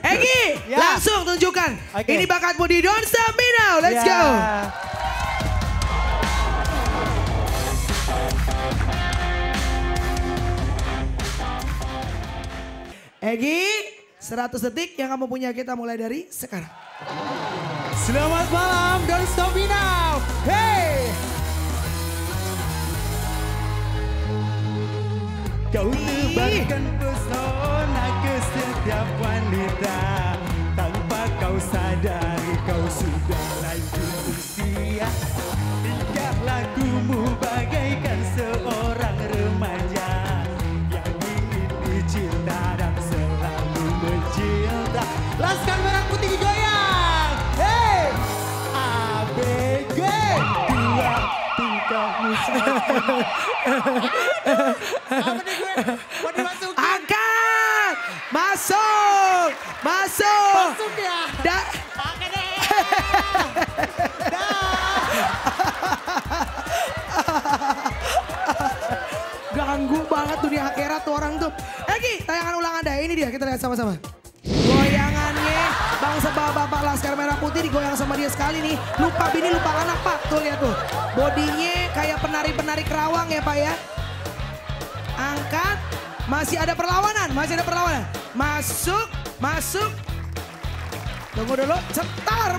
Egi, Ya. langsung tunjukkan. Oke. Ini bakatmu di Don't Stop Me Now. Let's Ya. go. Egi, 100 detik yang kamu punya kita mulai dari sekarang. Selamat malam, don't stop me now. Hey! Kau tebarkan pesona ke setiap wanita. Tanpa kau sadari kau sudah lanjut usia. Tingkah lakumu bagaikan seorang remaja. Yang ingin dicinta dan selalu mencinta. Laskar merah putih goyang. Hey! ABG Dua tingkahmu. Apa nih gue? Mau dimasukin? Masuk! Masuk! Masuk ya? Da- Pakai deh. Ganggu banget dunia akhirat tuh orang tuh. Egi, tayangan ulang Anda. Ini dia, kita lihat sama-sama. Goyangannya bangsa bapak-bapak Laskar Merah Putih digoyang sama dia sekali nih. Lupa bini, lupa anak pak. Tuh lihat tuh. Bodinya kayak penari-penari kerawang ya pak ya. Angkat. Masih ada perlawanan, masih ada perlawanan. Masuk, masuk. Tunggu dulu, cetar.